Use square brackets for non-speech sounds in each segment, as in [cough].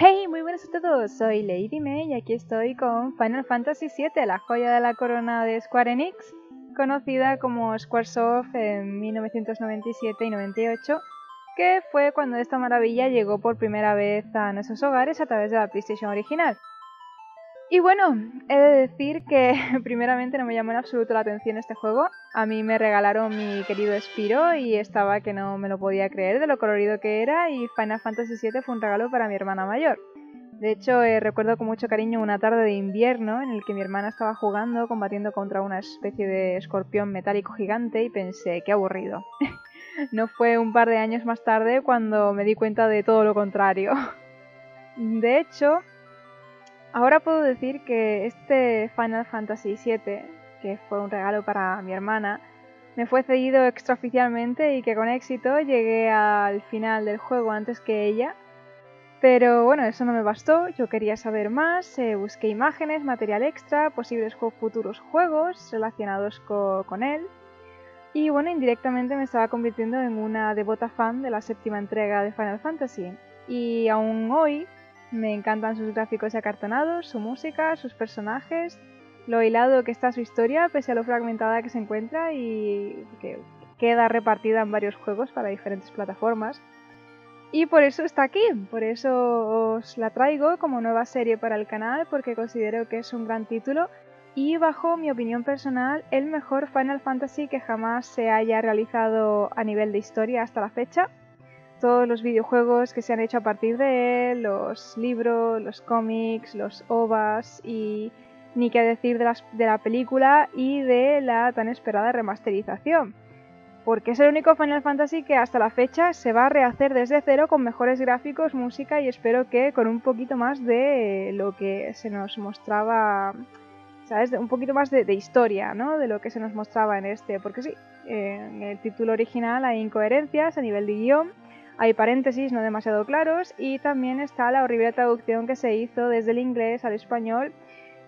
Hey, muy buenas a todos, soy Lady May y aquí estoy con Final Fantasy VII, la joya de la corona de Square Enix, conocida como Squaresoft en 1997 y 98, que fue cuando esta maravilla llegó por primera vez a nuestros hogares a través de la PlayStation original. Y bueno, he de decir que [laughs] primeramente no me llamó en absoluto la atención este juego. A mí me regalaron mi querido Spiro y estaba que no me lo podía creer de lo colorido que era y Final Fantasy VII fue un regalo para mi hermana mayor. De hecho, eh, recuerdo con mucho cariño una tarde de invierno en el que mi hermana estaba jugando, combatiendo contra una especie de escorpión metálico gigante y pensé, qué aburrido. [laughs] no fue un par de años más tarde cuando me di cuenta de todo lo contrario. [laughs] De hecho, Ahora puedo decir que este Final Fantasy VII, que fue un regalo para mi hermana, me fue cedido extraoficialmente y que con éxito llegué al final del juego antes que ella. Pero bueno, eso no me bastó, yo quería saber más, eh, busqué imágenes, material extra, posibles futuros juegos relacionados con él. Y bueno, indirectamente me estaba convirtiendo en una devota fan de la séptima entrega de Final Fantasy. Y aún hoy, me encantan sus gráficos acartonados, su música, sus personajes, lo hilado que está su historia, pese a lo fragmentada que se encuentra y que queda repartida en varios juegos para diferentes plataformas. Y por eso está aquí, por eso os la traigo como nueva serie para el canal, porque considero que es un gran título y bajo mi opinión personal el mejor Final Fantasy que jamás se haya realizado a nivel de historia hasta la fecha todos los videojuegos que se han hecho a partir de él, los libros, los cómics, los OVAs y ni qué decir de, la película y de la tan esperada remasterización. Porque es el único Final Fantasy que hasta la fecha se va a rehacer desde cero con mejores gráficos, música y espero que con un poquito más de lo que se nos mostraba, ¿sabes? Un poquito más de, de historia, ¿no? De lo que se nos mostraba en este. Porque sí, en el título original hay incoherencias a nivel de guion hay paréntesis no demasiado claros y también está la horrible traducción que se hizo desde el inglés al español.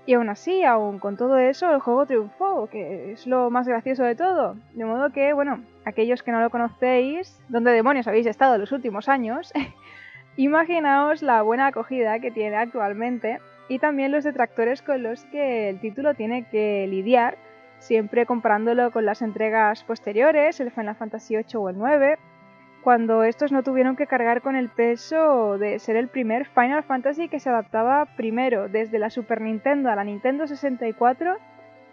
Y aún así, aún con todo eso, el juego triunfó, que es lo más gracioso de todo. De modo que, bueno, aquellos que no lo conocéis, ¿dónde demonios habéis estado los últimos años? [laughs] Imaginaos la buena acogida que tiene actualmente y también los detractores con los que el título tiene que lidiar, siempre comparándolo con las entregas posteriores, el Final Fantasy VIII o el 9, cuando estos no tuvieron que cargar con el peso de ser el primer Final Fantasy que se adaptaba primero desde la Super Nintendo a la Nintendo 64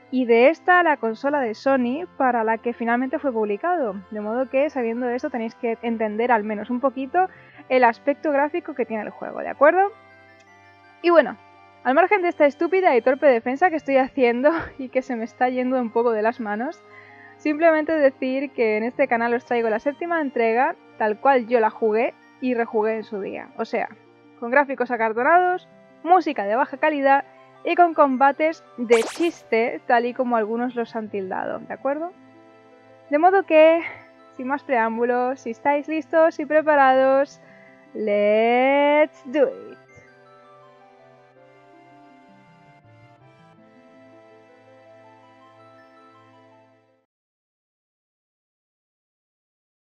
y de esta a la consola de Sony para la que finalmente fue publicado. De modo que sabiendo esto tenéis que entender al menos un poquito el aspecto gráfico que tiene el juego, ¿de acuerdo? Y bueno, al margen de esta estúpida y torpe defensa que estoy haciendo [laughs] y que se me está yendo un poco de las manos, Simplemente decir que en este canal os traigo la séptima entrega, tal cual yo la jugué y rejugué en su día. O sea, con gráficos acartonados, música de baja calidad y con combates de chiste, tal y como algunos los han tildado, ¿de acuerdo? De modo que, sin más preámbulos, si estáis listos y preparados, let's do it.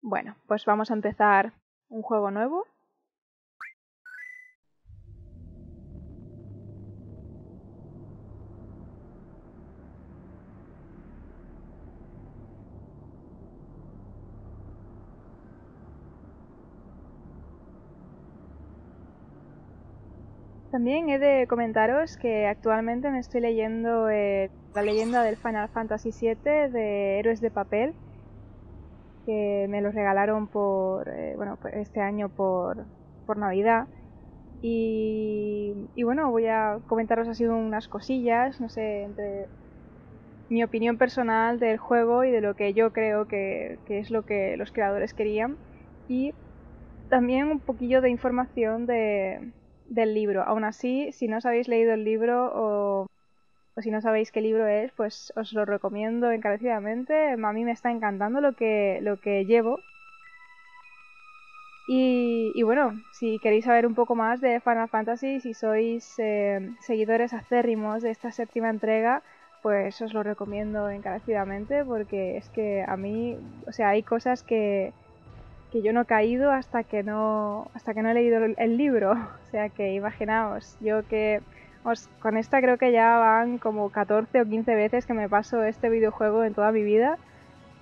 Bueno, pues vamos a empezar un juego nuevo. También he de comentaros que actualmente me estoy leyendo eh, la leyenda del Final Fantasy VII de Héroes de Papel que me los regalaron por, eh, bueno, pues este año por, por Navidad. Y, bueno, voy a comentaros así unas cosillas, no sé, entre mi opinión personal del juego y de lo que yo creo que, que es lo que los creadores querían. Y también un poquillo de información de, del libro. Aún así, si no os habéis leído el libro o o si no sabéis qué libro es, pues os lo recomiendo encarecidamente. A mí me está encantando lo que, lo que llevo. Y, bueno, si queréis saber un poco más de Final Fantasy, si sois eh, seguidores acérrimos de esta séptima entrega, pues os lo recomiendo encarecidamente porque es que a mí, o sea, hay cosas que, que yo no he caído hasta que no, hasta que no he leído el libro. [laughs] O sea que imaginaos, yo que con esta creo que ya van como 14 o 15 veces que me paso este videojuego en toda mi vida.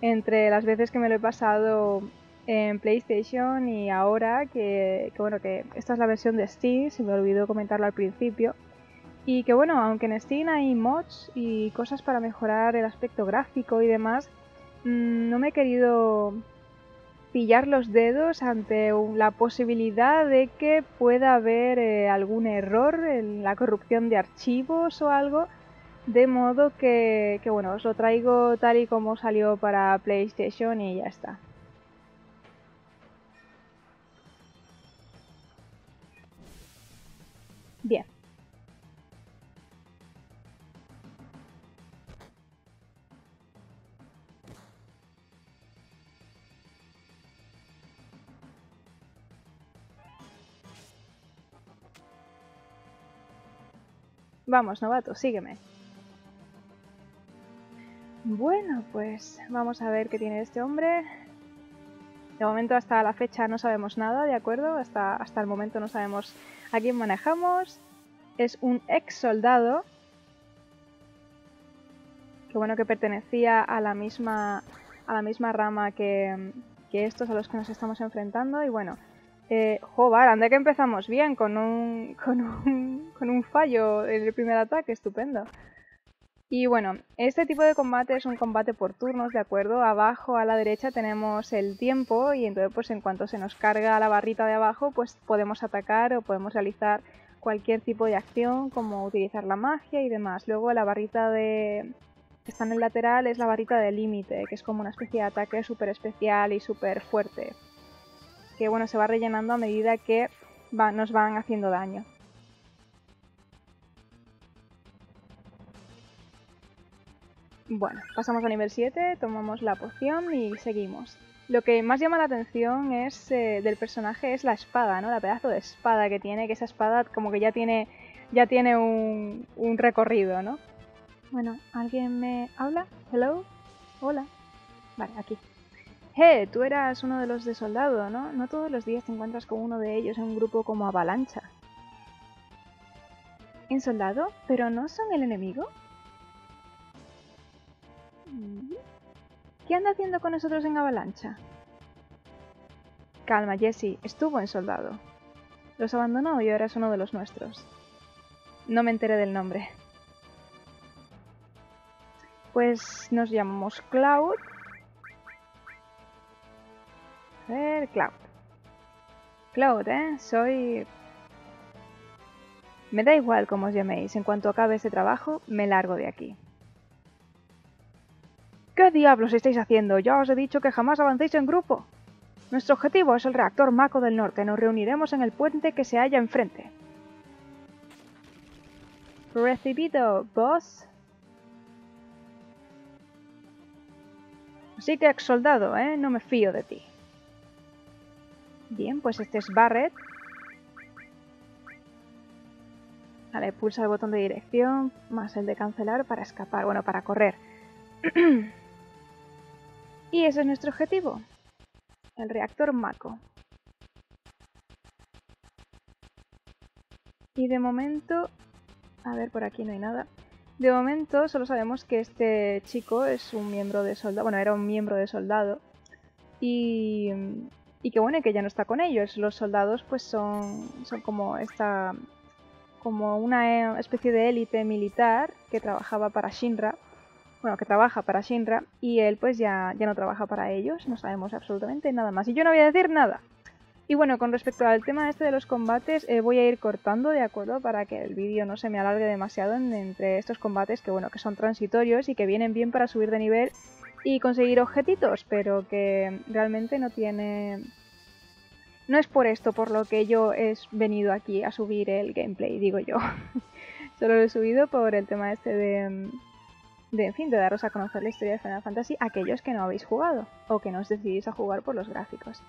Entre las veces que me lo he pasado en PlayStation y ahora que, que bueno, que esta es la versión de Steam, se me olvidó comentarlo al principio. Y que bueno, aunque en Steam hay mods y cosas para mejorar el aspecto gráfico y demás, mm, no me he querido pillar los dedos ante la posibilidad de que pueda haber eh, algún error en la corrupción de archivos o algo, de modo que, que, bueno, os lo traigo tal y como salió para PlayStation y ya está. Bien. Vamos, novato, sígueme. Bueno, pues vamos a ver qué tiene este hombre. De momento hasta la fecha no sabemos nada, ¿de acuerdo? Hasta, hasta el momento no sabemos a quién manejamos. Es un ex soldado. Que bueno que pertenecía a la misma, a la misma rama que, que estos a los que nos estamos enfrentando. Y bueno, eh, joder, anda que empezamos bien con un, con un, con un fallo en el primer ataque, estupendo. Y bueno, este tipo de combate es un combate por turnos, ¿de acuerdo? Abajo a la derecha tenemos el tiempo y entonces pues en cuanto se nos carga la barrita de abajo pues podemos atacar o podemos realizar cualquier tipo de acción como utilizar la magia y demás. Luego la barrita de... que está en el lateral es la barrita de límite, que es como una especie de ataque súper especial y súper fuerte que bueno, se va rellenando a medida que nos van haciendo daño. Bueno, pasamos a nivel 7, tomamos la poción y seguimos. Lo que más llama la atención es eh, del personaje es la espada, ¿no? La pedazo de espada que tiene, que esa espada como que ya tiene, ya tiene un, un recorrido, ¿no? Bueno, ¿alguien me habla? ¿Hello? Hola. Vale, aquí. ¡Eh! Tú eras uno de los de soldado, ¿no? No todos los días te encuentras con uno de ellos en un grupo como Avalancha. ¿En soldado? ¿Pero no son el enemigo? ¿Qué anda haciendo con nosotros en Avalancha? Calma, Jesse. Estuvo en soldado. Los abandonó y ahora es uno de los nuestros. No me enteré del nombre. Pues nos llamamos Cloud ver, Cloud. Cloud, ¿eh? Soy... Me da igual cómo os llaméis. En cuanto acabe ese trabajo, me largo de aquí. ¿Qué diablos estáis haciendo? Ya os he dicho que jamás avancéis en grupo. Nuestro objetivo es el reactor Mako del Norte. Nos reuniremos en el puente que se halla enfrente. Recibido, boss. Así que, ex soldado, ¿eh? No me fío de ti. Bien, pues este es Barret. Vale, pulsa el botón de dirección más el de cancelar para escapar, bueno, para correr. [clears throat] y ese es nuestro objetivo. El reactor Mako. Y de momento... A ver, por aquí no hay nada. De momento solo sabemos que este chico es un miembro de soldado. Bueno, era un miembro de soldado. Y y que bueno, que ya no está con ellos. Los soldados pues son, son como esta como una especie de élite militar que trabajaba para Shinra, bueno, que trabaja para Shinra y él pues ya, ya no trabaja para ellos, no sabemos absolutamente nada más. Y yo no voy a decir nada. Y bueno, con respecto al tema este de los combates, eh, voy a ir cortando, ¿de acuerdo? Para que el vídeo no se me alargue demasiado entre estos combates que bueno, que son transitorios y que vienen bien para subir de nivel y conseguir objetitos, pero que realmente no tiene... No es por esto por lo que yo he venido aquí a subir el gameplay, digo yo. [laughs] Solo lo he subido por el tema este de, de, en fin, de daros a conocer la historia de Final Fantasy a aquellos que no habéis jugado o que no os decidís a jugar por los gráficos.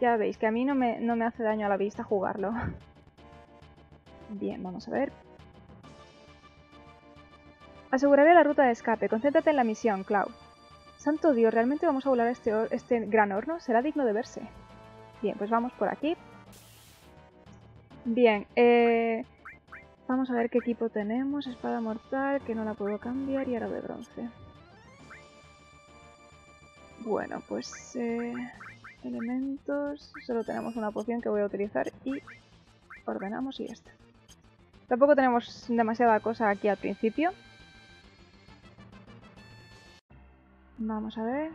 Ya veis que a mí no me, no me hace daño a la vista jugarlo. [laughs] Bien, vamos a ver. Aseguraré la ruta de escape. Concéntrate en la misión, Cloud. Santo Dios, ¿realmente vamos a volar este, este gran horno? Será digno de verse. Bien, pues vamos por aquí. Bien, eh, vamos a ver qué equipo tenemos. Espada mortal, que no la puedo cambiar, y aro de bronce. Bueno, pues... Eh, elementos... Solo tenemos una poción que voy a utilizar y ordenamos y ya está. Tampoco tenemos demasiada cosa aquí al principio. Vamos a ver.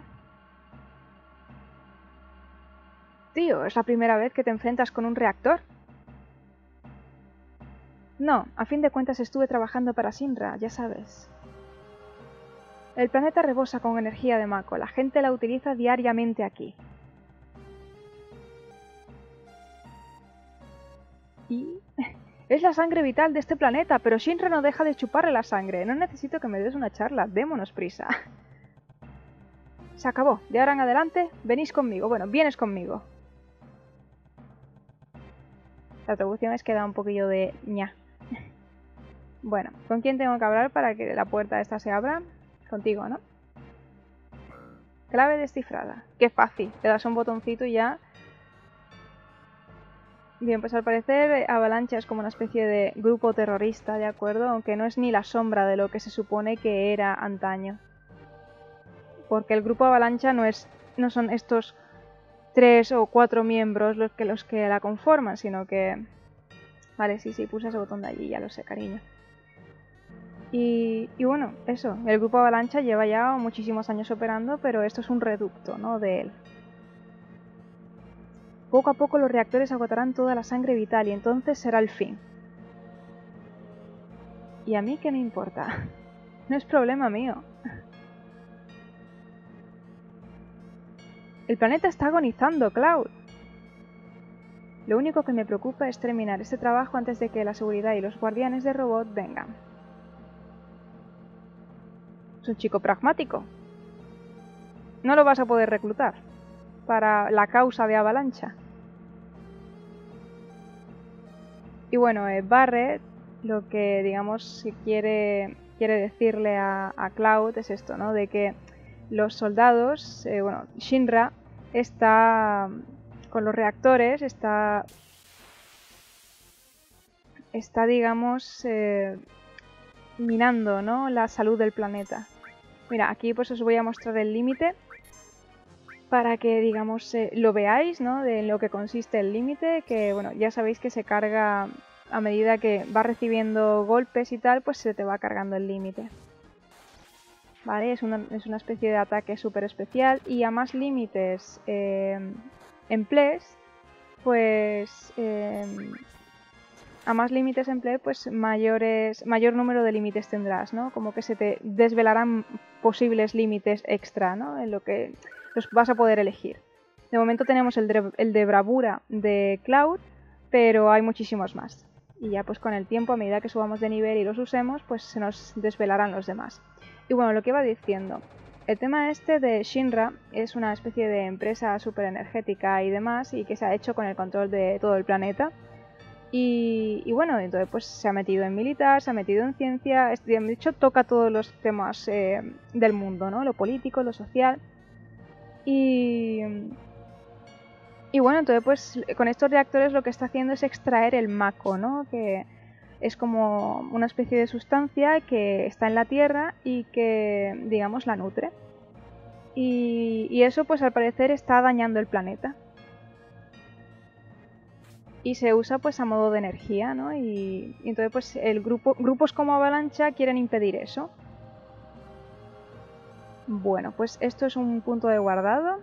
Tío, ¿es la primera vez que te enfrentas con un reactor? No, a fin de cuentas estuve trabajando para Sinra, ya sabes. El planeta rebosa con energía de Mako, la gente la utiliza diariamente aquí. Y... [laughs] Es la sangre vital de este planeta, pero Shinra no deja de chuparle la sangre. No necesito que me des una charla, démonos prisa. [laughs] Se acabó. De ahora en adelante, venís conmigo. Bueno, vienes conmigo. La traducción es que da un poquillo de ña. [laughs] Bueno, ¿con quién tengo que hablar para que la puerta esta se abra? Contigo, ¿no? Clave descifrada. Qué fácil. Le das un botoncito y ya Bien, pues al parecer Avalancha es como una especie de grupo terrorista, ¿de acuerdo? Aunque no es ni la sombra de lo que se supone que era antaño. Porque el grupo Avalancha no, es, no son estos tres o cuatro miembros los que, los que la conforman, sino que... Vale, sí, sí, puse ese botón de allí, ya lo sé, cariño. Y, y, bueno, eso, el grupo Avalancha lleva ya muchísimos años operando, pero esto es un reducto, ¿no? De él. Poco a poco los reactores agotarán toda la sangre vital y entonces será el fin. ¿Y a mí qué me importa? [laughs] No es problema mío. El planeta está agonizando, Cloud. Lo único que me preocupa es terminar este trabajo antes de que la seguridad y los guardianes de robot vengan. Es un chico pragmático. No lo vas a poder reclutar para la causa de Avalancha. Y bueno, eh, Barret lo que digamos quiere, quiere decirle a, Cloud es esto, ¿no? De que los soldados, eh, bueno, Shinra está con los reactores, está, está digamos, eh, minando, ¿no? La salud del planeta. Mira, aquí pues os voy a mostrar el límite para que, digamos, eh, lo veáis, ¿no? De lo que consiste el límite, que, bueno, ya sabéis que se carga a medida que va recibiendo golpes y tal, pues se te va cargando el límite. Es una, es una, especie de ataque súper especial y a más límites eh, emplees, pues... Eh, a más límites emplees, pues mayores, mayor número de límites tendrás, ¿no? Como que se te desvelarán posibles límites extra, ¿no? En lo que los vas a poder elegir. De momento tenemos el de, el de bravura de Cloud, pero hay muchísimos más. Y ya pues con el tiempo, a medida que subamos de nivel y los usemos, pues se nos desvelarán los demás. Y bueno, lo que iba diciendo. El tema este de Shinra es una especie de empresa súper energética y demás, y que se ha hecho con el control de todo el planeta. Y, bueno, entonces pues se ha metido en militar, se ha metido en ciencia, de hecho toca todos los temas eh, del mundo, ¿no? Lo político, lo social. Y, y bueno, entonces pues con estos reactores lo que está haciendo es extraer el maco, ¿no? Que es como una especie de sustancia que está en la Tierra y que, digamos, la nutre. Y, eso pues al parecer está dañando el planeta. Y se usa pues a modo de energía, ¿no? Y, y entonces pues el grupo, grupos como Avalancha quieren impedir eso. Bueno, pues esto es un punto de guardado.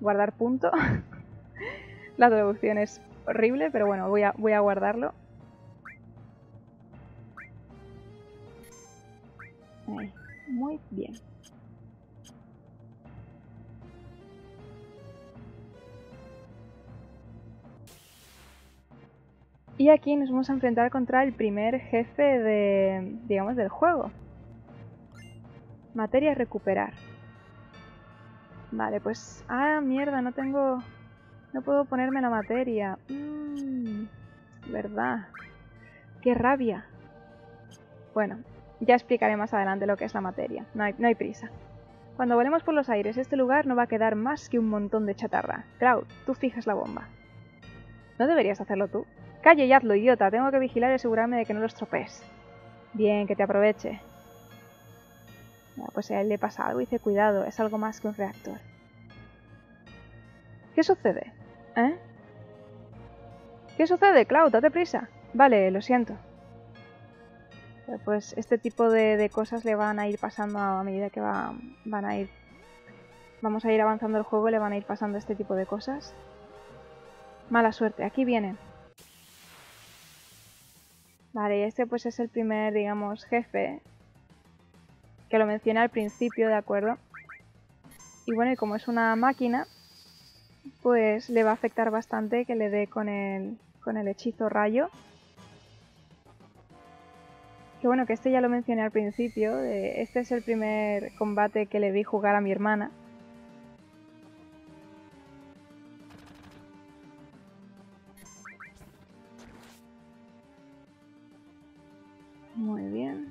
Guardar punto. [laughs] La traducción es horrible, pero bueno, voy a, voy a guardarlo. Muy bien. Y aquí nos vamos a enfrentar contra el primer jefe de, digamos, del juego. Materia recuperar. Vale, pues... Ah, mierda, no tengo... No puedo ponerme la materia. Mmm, verdad. Qué rabia. Bueno, ya explicaré más adelante lo que es la materia. No hay, prisa. Cuando volemos por los aires, este lugar no va a quedar más que un montón de chatarra. Cloud, tú fijas la bomba. ¿No deberías hacerlo tú? Calle y hazlo, idiota. Tengo que vigilar y asegurarme de que no los tropees. Bien, que te aproveche. pues a él le pasa algo y dice cuidado, es algo más que un reactor. ¿Qué sucede? ¿Eh? ¿Qué sucede, Cloud? Date prisa. Vale, lo siento. Pues este tipo de, cosas le van a ir pasando a medida que va, van a ir... Vamos a ir avanzando el juego, le van a ir pasando este tipo de cosas. Mala suerte, aquí vienen. Vale, y este pues es el primer, digamos, jefe que lo mencioné al principio, ¿de acuerdo? Y bueno, y como es una máquina, pues le va a afectar bastante que le dé con el, con el hechizo rayo. Que bueno, que este ya lo mencioné al principio, este es el primer combate que le vi jugar a mi hermana. Muy bien.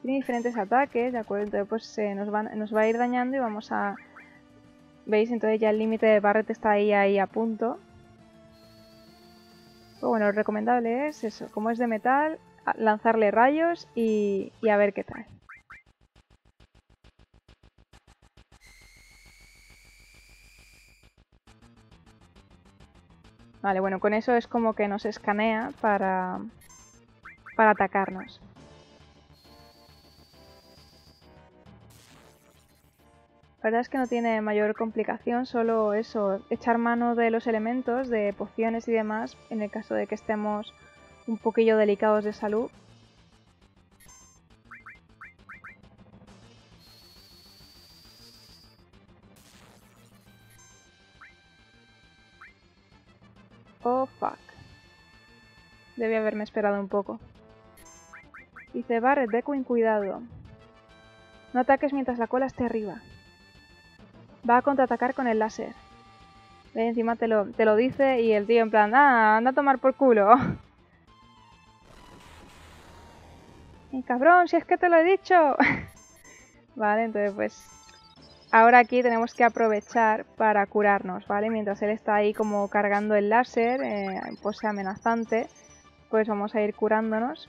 Tiene diferentes ataques, ¿de acuerdo? Entonces pues nos, nos va a ir dañando y vamos a... ¿Veis? Entonces ya el límite de Barret está ahí, ahí a punto. Pues bueno, lo recomendable es eso, como es de metal, lanzarle rayos y, a ver qué tal. Vale, bueno, con eso es como que nos escanea para, para atacarnos. La verdad es que no tiene mayor complicación, solo eso, echar mano de los elementos, de pociones y demás, en el caso de que estemos un poquillo delicados de salud. Oh, fuck. Debí haberme esperado un poco. Dice Barret, Dequin, cuidado. No ataques mientras la cola esté arriba. Va a contraatacar con el láser. Encima te lo, te lo dice y el tío en plan, ah, anda a tomar por culo. [laughs] Y cabrón, si es que te lo he dicho. [laughs] vale, entonces pues... Ahora aquí tenemos que aprovechar para curarnos, ¿vale? Mientras él está ahí como cargando el láser, eh, pose amenazante, pues vamos a ir curándonos.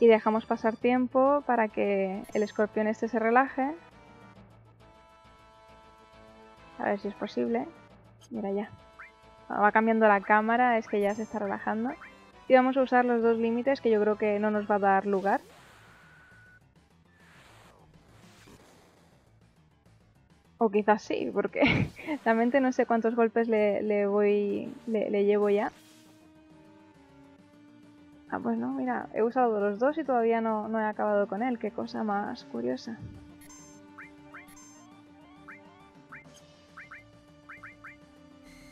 y dejamos pasar tiempo para que el escorpión este se relaje. A ver si es posible. Mira ya. Va cambiando la cámara, es que ya se está relajando. Y vamos a usar los dos límites que yo creo que no nos va a dar lugar. O quizás sí, porque [laughs] realmente no sé cuántos golpes le, voy le llevo ya. Ah, pues no, mira, he usado los dos y todavía no, he acabado con él. Qué cosa más curiosa.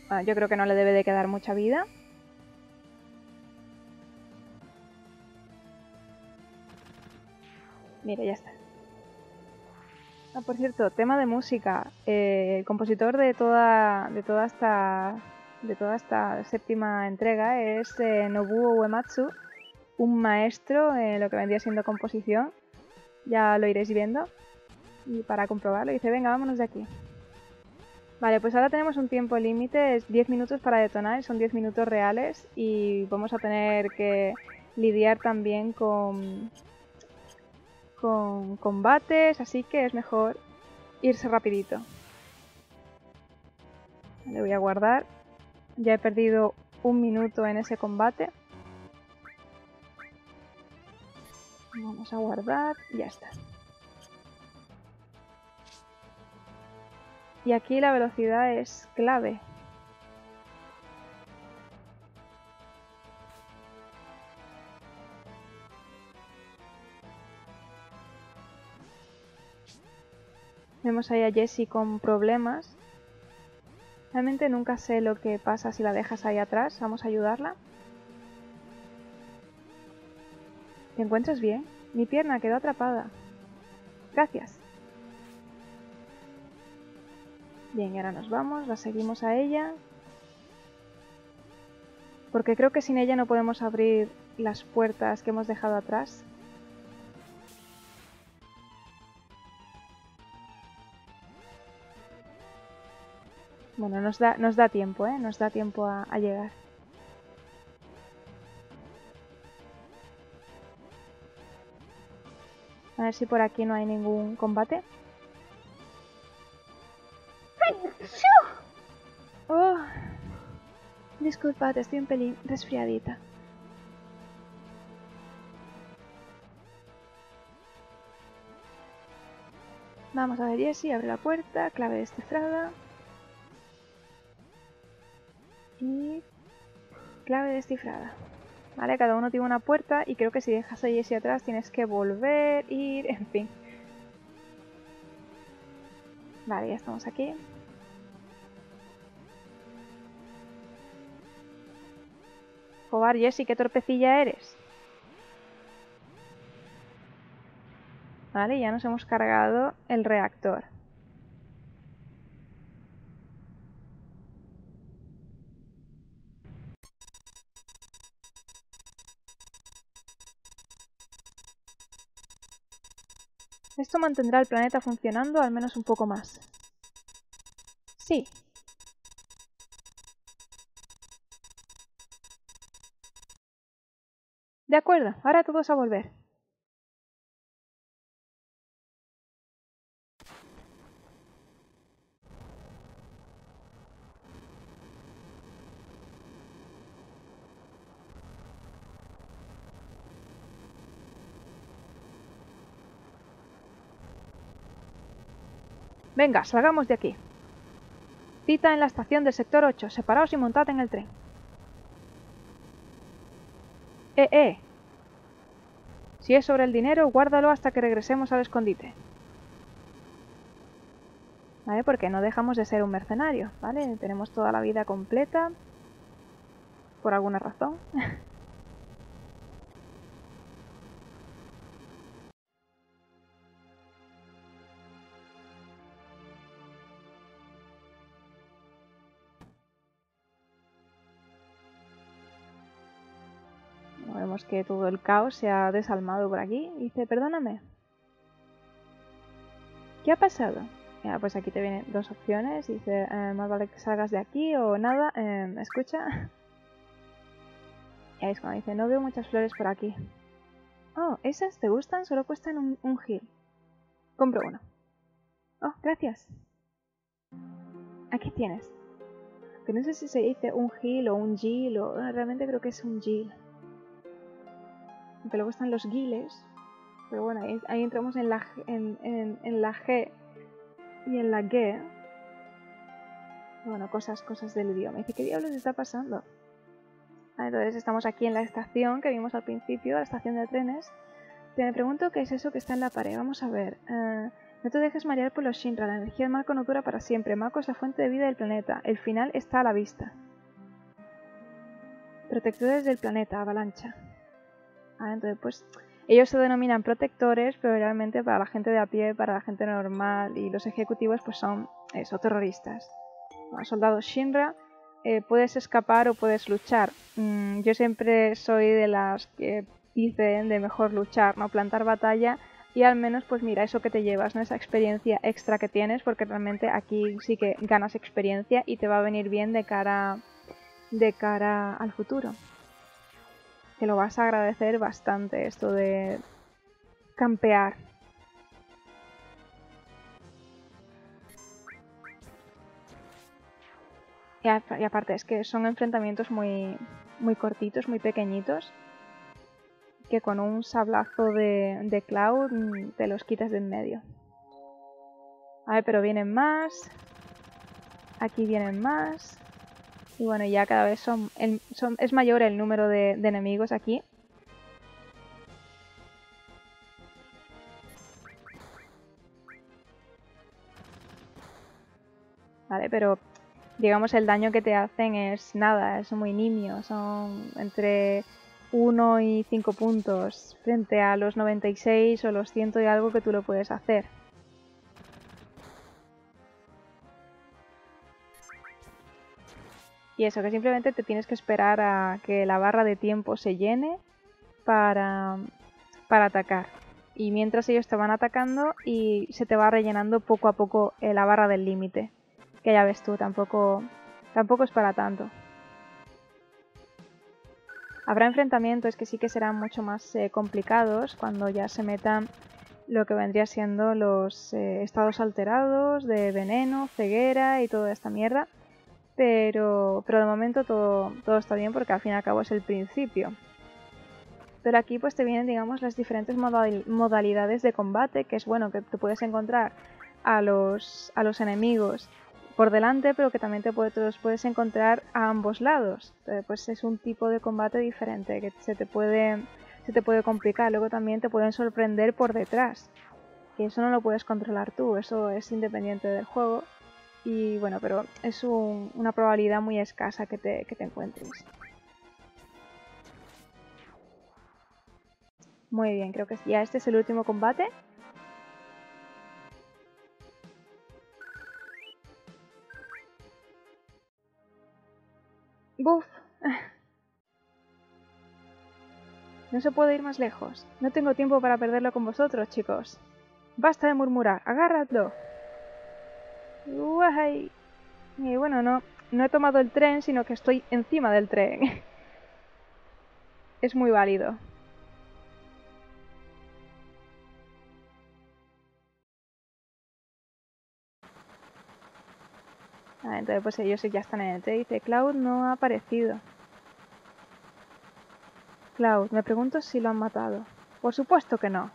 Bueno, yo creo que no le debe de quedar mucha vida. Mira, ya está. Ah, por cierto, tema de música. Eh, el compositor de toda, de toda esta de toda esta séptima entrega es eh, Nobuo Uematsu, un maestro en lo que vendría siendo composición. Ya lo iréis viendo. Y para comprobarlo dice, venga, vámonos de aquí. Vale, pues ahora tenemos un tiempo límite, es 10 minutos para detonar, son 10 minutos reales y vamos a tener que lidiar también con, con combates, así que es mejor irse rapidito. Le voy a guardar. Ya he perdido un minuto en ese combate. Vamos a guardar ya está. Y aquí la velocidad es clave. Vemos ahí a Jessie con problemas. Realmente nunca sé lo que pasa si la dejas ahí atrás. Vamos a ayudarla. ¿Te encuentras bien? Mi pierna quedó atrapada. Gracias. Bien, y ahora nos vamos, la seguimos a ella. Porque creo que sin ella no podemos abrir las puertas que hemos dejado atrás. Bueno, nos da, nos da tiempo, ¿eh? Nos da tiempo a, a llegar. A ver si por aquí no hay ningún combate. Oh. Disculpad, estoy un pelín resfriadita. Vamos a ver, Jessie, abre la puerta, clave descifrada. Y clave descifrada. Vale, cada uno tiene una puerta y creo que si dejas a Jessie atrás tienes que volver, ir, [laughs] en fin. Vale, ya estamos aquí. Joder, Jessie, qué torpecilla eres. Vale, ya nos hemos cargado el reactor. Esto mantendrá el planeta funcionando al menos un poco más. Sí. De acuerdo, ahora todos a volver. Venga, salgamos de aquí. Cita en la estación del sector 8. Separaos y montad en el tren. Eh, eh. Si es sobre el dinero, guárdalo hasta que regresemos al escondite. ¿Vale? Porque no dejamos de ser un mercenario, ¿vale? Tenemos toda la vida completa. Por alguna razón. [laughs] que todo el caos se ha desalmado por aquí. dice, perdóname. ¿Qué ha pasado? Ya, pues aquí te vienen dos opciones. Dice, eh, más vale que salgas de aquí o nada. Eh, escucha. Y ahí es cuando dice, no veo muchas flores por aquí. Oh, ¿esas te gustan? Solo cuestan un, un gil. Compro uno. Oh, gracias. Aquí tienes. Que no sé si se dice un gil o un gil o... Ah, realmente creo que es un gil aunque luego están los guiles, pero bueno, ahí, entramos en la, en, la G y en la G. Bueno, cosas, cosas del idioma. dice, ¿qué diablos está pasando? Ah, entonces estamos aquí en la estación que vimos al principio, la estación de trenes. Te me pregunto qué es eso que está en la pared. Vamos a ver. Eh, no te dejes marear por los Shinra. La energía del Marco no dura para siempre. Marco es la fuente de vida del planeta. El final está a la vista. Protectores del planeta, avalancha. Ah, entonces, pues ellos se denominan protectores, pero realmente para la gente de a pie, para la gente normal y los ejecutivos, pues son eso, terroristas. soldados Shinra, eh, puedes escapar o puedes luchar. Mm, yo siempre soy de las que dicen de mejor luchar, no plantar batalla y al menos pues mira eso que te llevas, ¿no? esa experiencia extra que tienes, porque realmente aquí sí que ganas experiencia y te va a venir bien de cara, de cara al futuro que lo vas a agradecer bastante esto de campear. Y, aparte es que son enfrentamientos muy, muy cortitos, muy pequeñitos, que con un sablazo de, de Cloud te los quitas de en medio. A ver, pero vienen más. Aquí vienen más. Y bueno, ya cada vez son, es mayor el número de, enemigos aquí. Vale, pero digamos el daño que te hacen es nada, es muy nimio, son entre 1 y 5 puntos frente a los 96 o los 100 y algo que tú lo puedes hacer. Y eso, que simplemente te tienes que esperar a que la barra de tiempo se llene para, para atacar. Y mientras ellos te van atacando y se te va rellenando poco a poco eh, la barra del límite. Que ya ves tú, tampoco, tampoco es para tanto. Habrá enfrentamientos que sí que serán mucho más eh, complicados cuando ya se metan lo que vendría siendo los eh, estados alterados de veneno, ceguera y toda esta mierda. Pero, pero de momento todo, todo está bien porque al fin y al cabo es el principio. Pero aquí pues te vienen digamos las diferentes modalidades de combate, que es bueno que te puedes encontrar a los, a los enemigos por delante, pero que también te, los puedes encontrar a ambos lados. pues es un tipo de combate diferente que se te puede se te puede complicar. Luego también te pueden sorprender por detrás. Que eso no lo puedes controlar tú, eso es independiente del juego. Y bueno, pero es una probabilidad muy escasa que te, que te encuentres. Muy bien, creo que ya este es el último combate. Buf. [laughs] No se puede ir más lejos. No tengo tiempo para perderlo con vosotros, chicos. Basta de murmurar. ¡Agárradlo! ¡Uay! Y bueno, no, no he tomado el tren, sino que estoy encima del tren. es muy válido. Ah, entonces pues ellos ya están en el tren. Dice, Cloud no ha aparecido. Cloud, me pregunto si lo han matado. Por supuesto que no.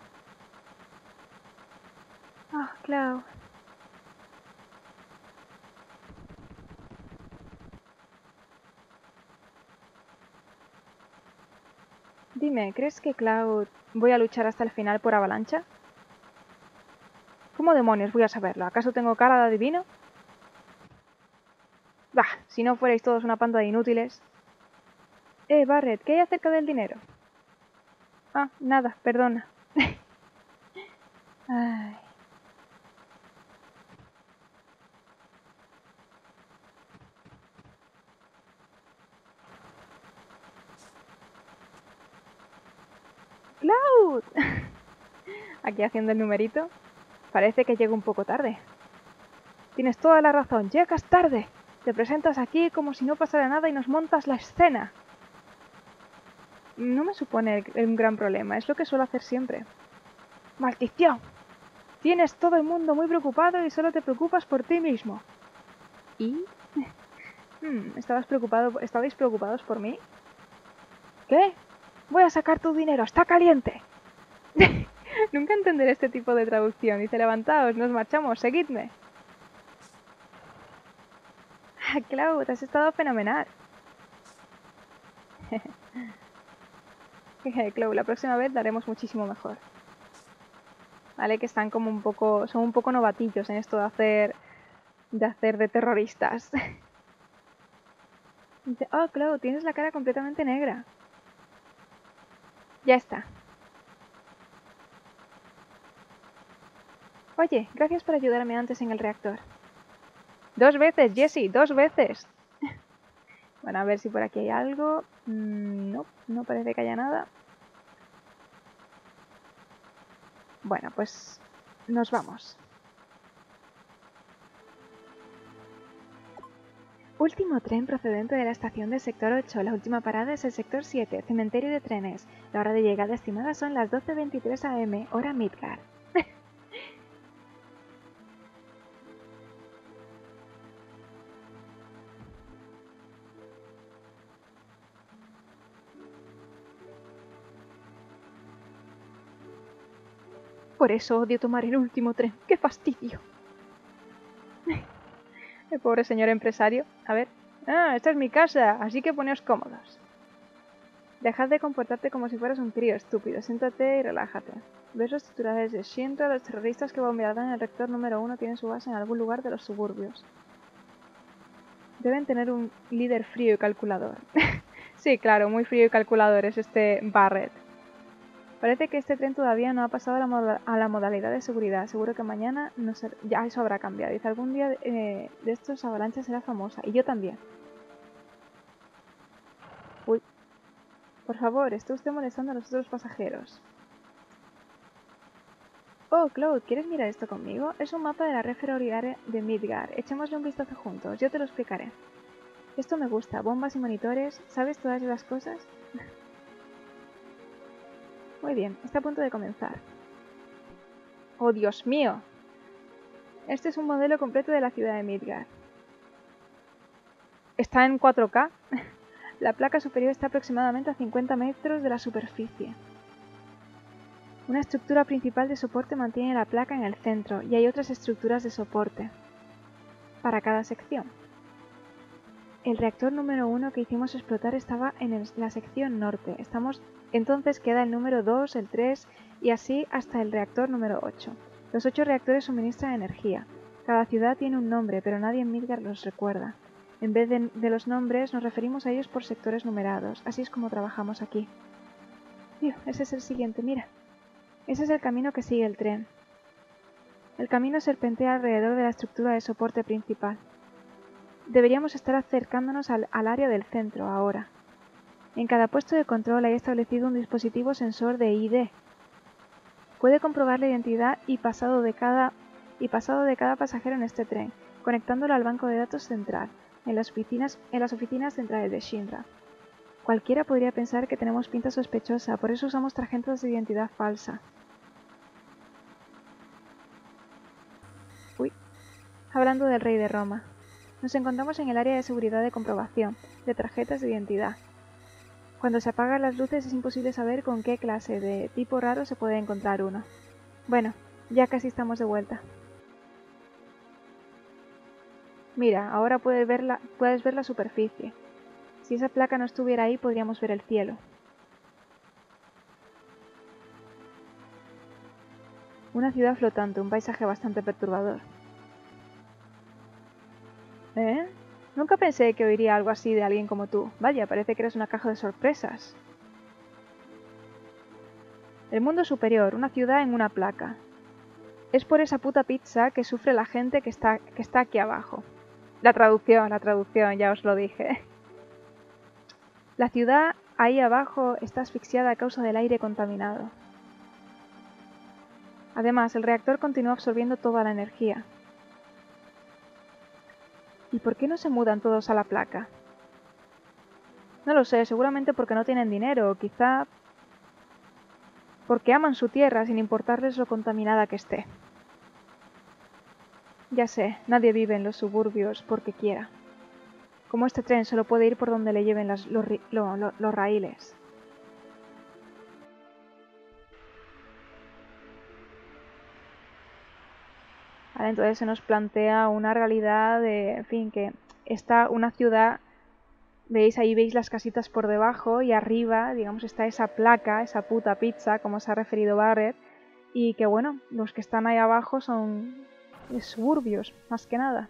Ah, Cloud. Dime, ¿crees que Cloud voy a luchar hasta el final por avalancha? ¿Cómo demonios voy a saberlo? ¿Acaso tengo cara de adivino? Bah, si no fuerais todos una panda de inútiles. Eh, Barret, ¿qué hay acerca del dinero? Ah, nada, perdona. [laughs] Ay. ¡Cloud! Aquí haciendo el numerito. Parece que llego un poco tarde. Tienes toda la razón, llegas tarde. Te presentas aquí como si no pasara nada y nos montas la escena no me supone un gran problema, es lo que suelo hacer siempre. ¡Maldición! Tienes todo el mundo muy preocupado y solo te preocupas por ti mismo. ¿Y? [laughs] Hmm, ¿Estabas preocupado, ¿Estabais preocupados por mí? ¿Qué? Voy a sacar tu dinero, está caliente. [laughs] [laughs] Nunca entenderé este tipo de traducción. Dice, levantaos, nos marchamos, seguidme. [laughs] Ah, Cloud, has estado fenomenal. [laughs] Chloe, la próxima vez daremos muchísimo mejor. Vale, que están como un poco, son un poco novatillos en esto de hacer, de hacer de terroristas. Dice, oh, Chloe, tienes la cara completamente negra. Ya está. Oye, gracias por ayudarme antes en el reactor. Dos veces, Jessie, dos veces. [laughs] Bueno, a ver si por aquí hay algo. Mm, no, no parece que haya nada. Bueno, pues nos vamos. Último tren procedente de la estación del sector 8. La última parada es el sector 7, cementerio de trenes. La hora de llegada estimada son las 12.23 am, hora Midgard. Por eso odio tomar el último tren. ¡Qué fastidio! [laughs] el pobre señor empresario. A ver. Ah, esta es mi casa, así que poneos cómodos. Dejad de comportarte como si fueras un crío estúpido. Siéntate y relájate. Ves los titulares de Siento los terroristas que bombardean el rector número uno tienen su base en algún lugar de los suburbios. Deben tener un líder frío y calculador. [laughs] sí, claro, muy frío y calculador es este Barrett. Parece que este tren todavía no ha pasado a la, modalidad de seguridad. Seguro que mañana no ya eso habrá cambiado. Dice, algún día eh, de estos avalanchas será famosa. Y yo también. Uy. Por favor, está usted molestando a los otros pasajeros. Oh, Claude, ¿quieres mirar esto conmigo? Es un mapa de la red ferroviaria de Midgar. Echémosle un vistazo juntos, yo te lo explicaré. Esto me gusta, bombas y monitores, ¿sabes todas esas cosas? Muy bien, está a punto de comenzar. ¡Oh, Dios mío! Este es un modelo completo de la ciudad de Midgar. Está en 4K. [laughs] La placa superior está aproximadamente a 50 metros de la superficie. Una estructura principal de soporte mantiene la placa en el centro y hay otras estructuras de soporte para cada sección. El reactor número 1 que hicimos explotar estaba en la sección norte. Estamos, entonces queda el número 2, el 3 y así hasta el reactor número 8. Los ocho reactores suministran energía. Cada ciudad tiene un nombre, pero nadie en Midgar los recuerda. En vez de, los nombres, nos referimos a ellos por sectores numerados. Así es como trabajamos aquí. ese es el siguiente, mira. Ese es el camino que sigue el tren. El camino serpentea alrededor de la estructura de soporte principal. Deberíamos estar acercándonos al área del centro ahora. En cada puesto de control hay establecido un dispositivo sensor de ID, Puede comprobar la identidad y pasado de cada, y pasado de cada pasajero en este tren, conectándolo al banco de datos central, en las oficinas, en las oficinas centrales de Shinra. Cualquiera podría pensar que tenemos pinta sospechosa, por eso usamos tarjetas de identidad falsa. Uy. Hablando del rey de Roma. Nos encontramos en el área de seguridad de comprobación, de tarjetas de identidad. Cuando se apagan las luces es imposible saber con qué clase de tipo raro se puede encontrar uno. Bueno, ya casi estamos de vuelta. Mira, ahora puedes ver, la, puedes ver la superficie. Si esa placa no estuviera ahí podríamos ver el cielo. Una ciudad flotante, un paisaje bastante perturbador. ¿Eh? Nunca pensé que oiría algo así de alguien como tú. Vaya, parece que eres una caja de sorpresas. El mundo superior, una ciudad en una placa. Es por esa puta pizza que sufre la gente que está, que está aquí abajo. La traducción, la traducción, ya os lo dije. La ciudad ahí abajo está asfixiada a causa del aire contaminado. Además, el reactor continúa absorbiendo toda la energía. ¿Y por qué no se mudan todos a la placa? No lo sé, seguramente porque no tienen dinero, o quizá porque aman su tierra sin importarles lo contaminada que esté. Ya sé, nadie vive en los suburbios porque quiera. Como este tren solo puede ir por donde le lleven los, los raíles. Entonces se nos plantea una realidad de, en fin, que está una ciudad, veis ahí veis las casitas por debajo y arriba, digamos, está esa placa, esa puta pizza, como se ha referido Barrett, y que bueno, los que están ahí abajo son suburbios, más que nada.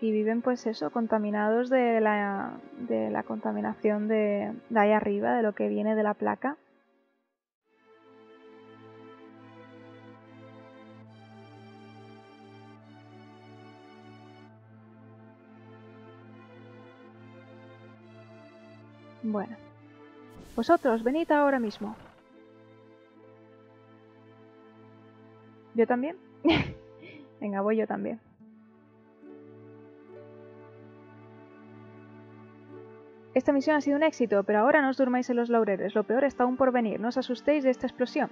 Y viven pues eso, contaminados de la, de la contaminación de, de ahí arriba, de lo que viene de la placa. Bueno. Vosotros, venid ahora mismo. ¿Yo también? [laughs] Venga, voy yo también. Esta misión ha sido un éxito, pero ahora no os durmáis en los laureles. Lo peor está aún por venir. No os asustéis de esta explosión.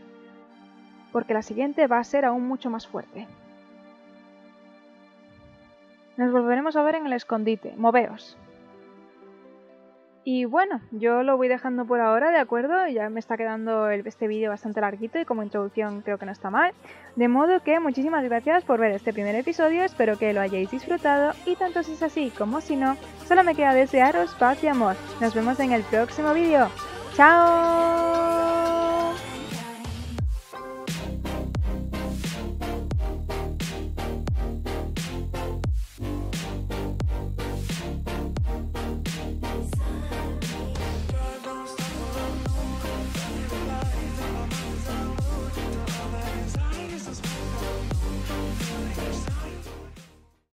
Porque la siguiente va a ser aún mucho más fuerte. Nos volveremos a ver en el escondite. Moveos. Y bueno, yo lo voy dejando por ahora, ¿de acuerdo? Ya me está quedando este vídeo bastante larguito y como introducción creo que no está mal. De modo que muchísimas gracias por ver este primer episodio, espero que lo hayáis disfrutado y tanto si es así como si no, solo me queda desearos paz y amor. Nos vemos en el próximo vídeo. ¡Chao!